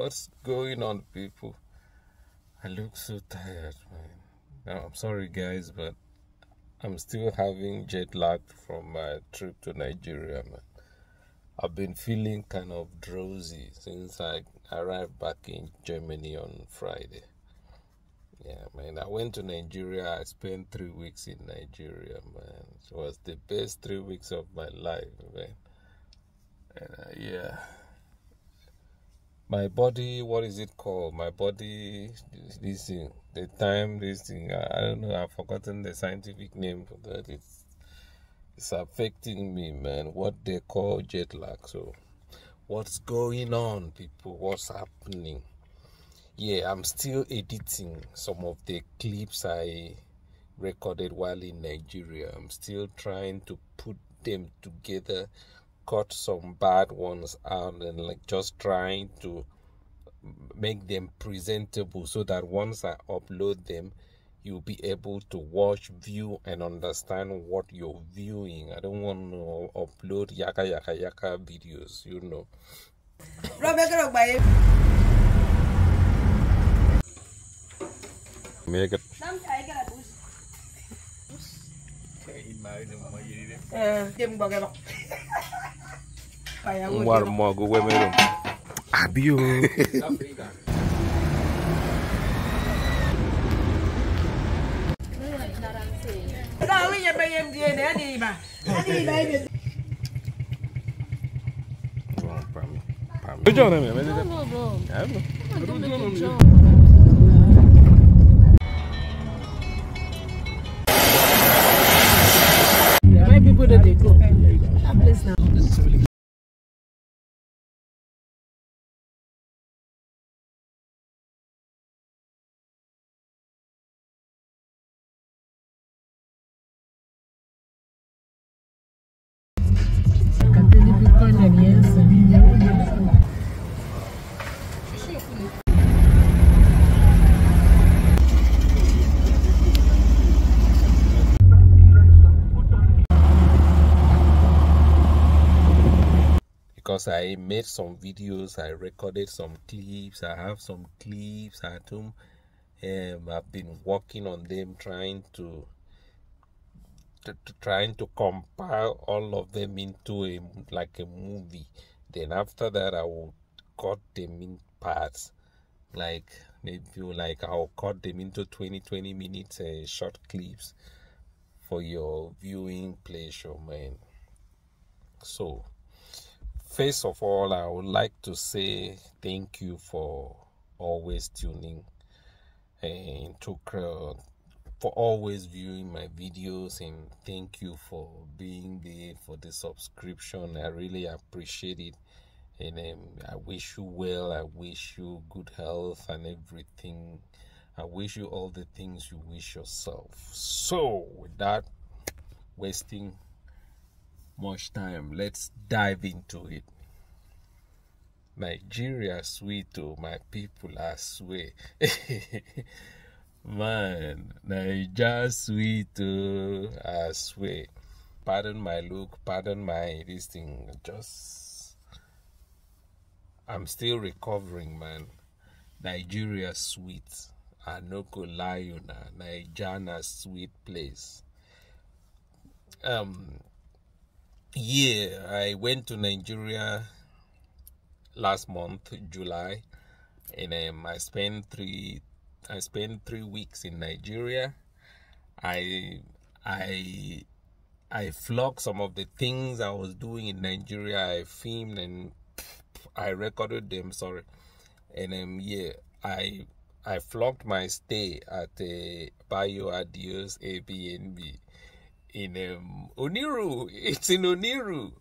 What's going on, people? I look so tired, man. I'm sorry, guys, but I'm still having jet lag from my trip to Nigeria, man. I've been feeling kind of drowsy since I arrived back in Germany on Friday. Yeah, man. I went to Nigeria. I spent three weeks in Nigeria, man. It was the best three weeks of my life, man. And uh, yeah, my body. What is it called? My body. This thing. The time. This thing. I, I don't know. I've forgotten the scientific name for that. It's it's affecting me, man. What they call jet lag. So, what's going on, people? What's happening? yeah, I'm still editing some of the clips I recorded while in Nigeria. I'm still trying to put them together, cut some bad ones out, and like just trying to make them presentable so that once I upload them, you'll be able to watch, view, and understand what you're viewing. I don't want to upload yaka yaka yaka videos, you know. Make it. War mo go we meron. Abio. Bejo na me. No, no, no. I don't know. Because I made some videos, I recorded some clips, I have some clips at home. Um, I've been working on them, trying to, to, to- trying to compile all of them into a like a movie. Then after that, I will cut them in parts, like maybe like I'll cut them into 20, 20 minutes uh, short clips for your viewing pleasure, man. So. First of all, I would like to say thank you for always tuning and to cr- for always viewing my videos and thank you for being there for the subscription. I really appreciate it. And um, I wish you well. I wish you good health and everything. I wish you all the things you wish yourself. So, without wasting much time. Let's dive into it. Nigeria sweet oh my people I swear. Man, Nigeria sweet oh I swear. Pardon my look, pardon my this thing. Just I'm still recovering, man. Nigeria sweet. I no go lie you na. Nigeria sweet place. Um yeah, I went to Nigeria last month, July, and um, I spent three. I spent three weeks in Nigeria. I I I vlogged some of the things I was doing in Nigeria. I filmed and I recorded them. Sorry, and um yeah, I I vlogged my stay at the Bayo Adios Airbnb in um, Oniru. It's in Oniru.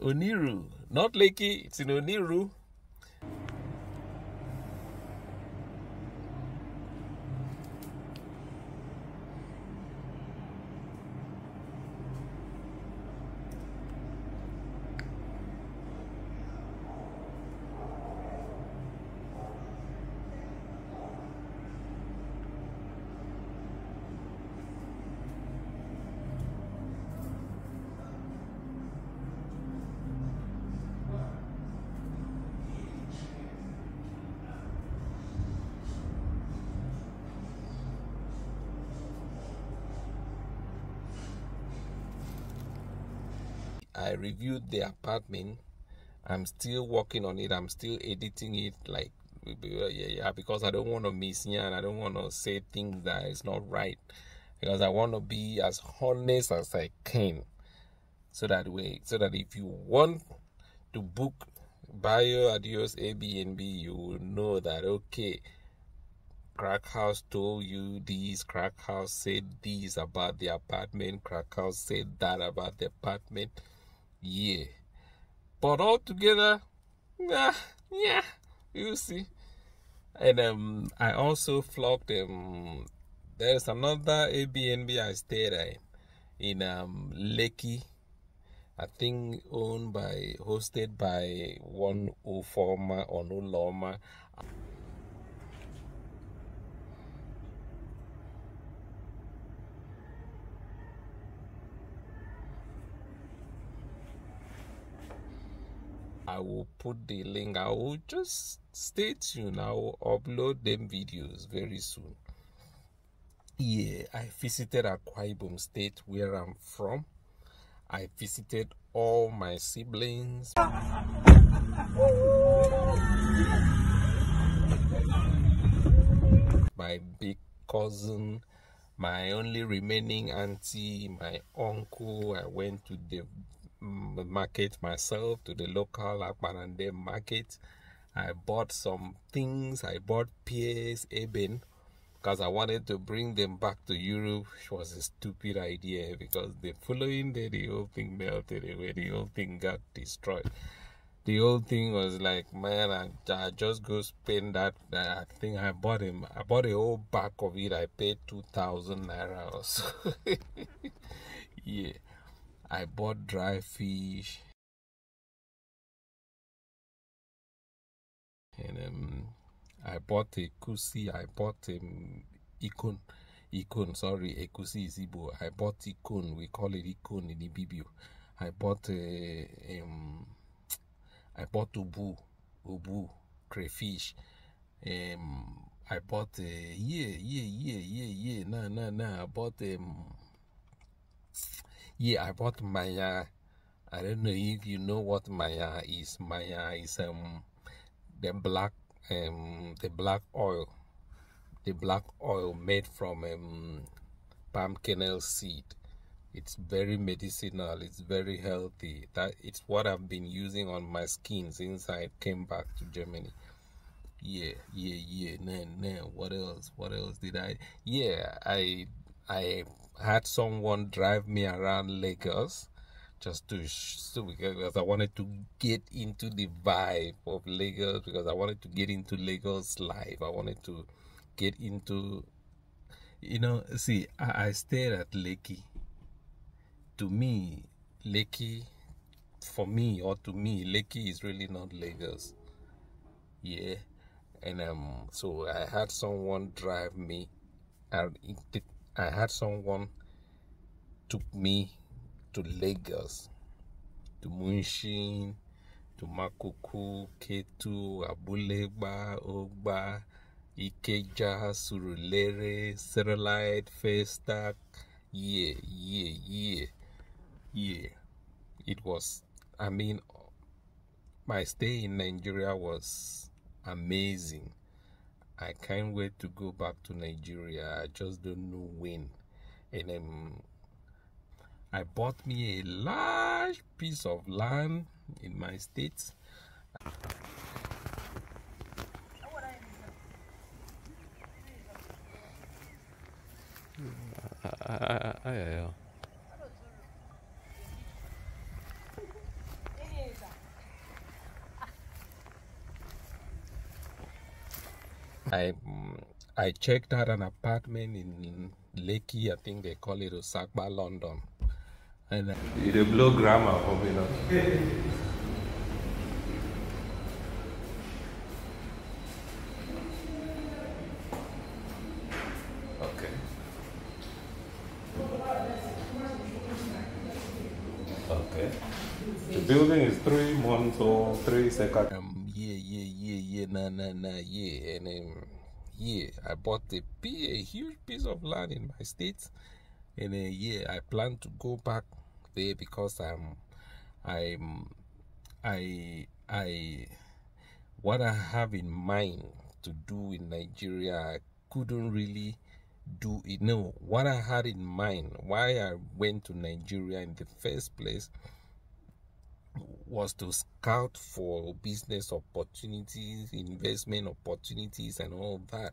Oniru. Not Lekki, it's in Oniru. I reviewed the apartment. I'm still working on it. I'm still editing it like yeah, yeah, because I don't want to miss yeah, and I don't want to say things that is not right. Because I want to be as honest as I can. So that way, so that if you want to book Bayo Adios Airbnb, you will know that okay, Krachouse told you this, Krachouse said this about the apartment, Krachouse said that about the apartment. Yeah. But altogether, yeah, yeah, you see. And um I also flocked um there's another Airbnb I stayed at in um Lekki. I think owned by hosted by one Ufoma or Nuloma. I will put the link. I will just stay tuned. I will upload them videos very soon. Yeah, I visited Akwa Ibom State where I'm from. I visited all my siblings. My big cousin, my only remaining auntie, my uncle. I went to the market myself to the local Akpan Andem market. I bought some things. I bought pears, eben, because I wanted to bring them back to Europe, which was a stupid idea because the following day the whole thing melted away, the whole thing got destroyed. The whole thing was like, man, I, I just go spend that. Uh, I think I bought him. I bought a whole bag of it. I paid two thousand naira or so. yeah. I bought dry fish and um, I bought a kusi. I bought um, ikon, ikon. Sorry, a kusi is. I bought ikon. We call it ikon in Ibibio. I bought a um, I bought ubu, ubu, crayfish. Um, I bought a yeah, yeah, yeah, yeah, yeah. Nah, nah, nah. I bought um yeah, I bought Maya. I don't know if you know what Maya is. Maya is um the black um the black oil, the black oil made from um palm kernel seed. It's very medicinal. It's very healthy. That it's what I've been using on my skin since I came back to Germany. Yeah, yeah, yeah. Nah, nah. What else? What else did I? Yeah, I I had someone drive me around Lagos just to so because I wanted to get into the vibe of Lagos because I wanted to get into Lagos life. I wanted to get into you know see I, I stayed at Lekki. To me, Lekki for me or to me, Lekki is really not Lagos. Yeah. And um so I had someone drive me and it, I had someone took me to Lagos, to Mushin, to Makuku, Ketu, Abule Egba, Ogba, Ikeja, Surulere, Seralite, Festac. Yeah, yeah, yeah, yeah. It was, I mean, my stay in Nigeria was amazing. I can't wait to go back to Nigeria. I just don't know when. And um, I bought me a large piece of land in my state. Ah, ah, ah, I I checked out an apartment in Lekki. I think they call it Osapa, London. And uh, you blow grammar for me now. Okay. Okay. The building is three months or three seconds. Um, yeah, yeah, yeah, nah, nah, nah, yeah, and um, yeah, I bought a, a huge piece of land in my state, and uh, yeah, I plan to go back there because um, I'm I I what I have in mind to do in Nigeria I couldn't really do it. No, what I had in mind, why I went to Nigeria in the first place was to scout for business opportunities, investment opportunities, and all that.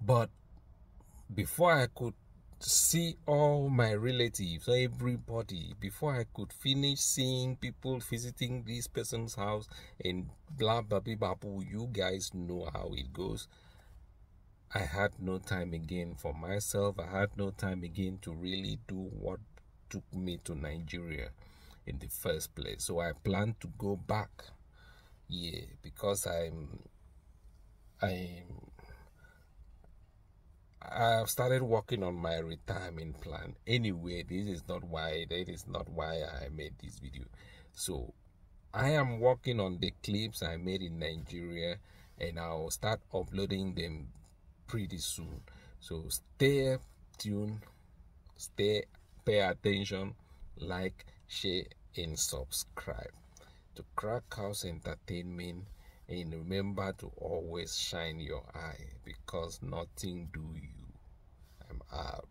But before I could see all my relatives, everybody, before I could finish seeing people visiting this person's house and blah blah blah blah, you guys know how it goes. I had no time again for myself. I had no time again to really do what took me to Nigeria in the first place. So I plan to go back. Yeah, because I'm I'm I've started working on my retirement plan. Anyway, this is not why that is not why I made this video. So I am working on the clips I made in Nigeria and I'll start uploading them pretty soon. So stay tuned, stay pay attention, like, share and subscribe to Krachouse Entertainment and remember to always shine your eye because nothing do you. I'm out.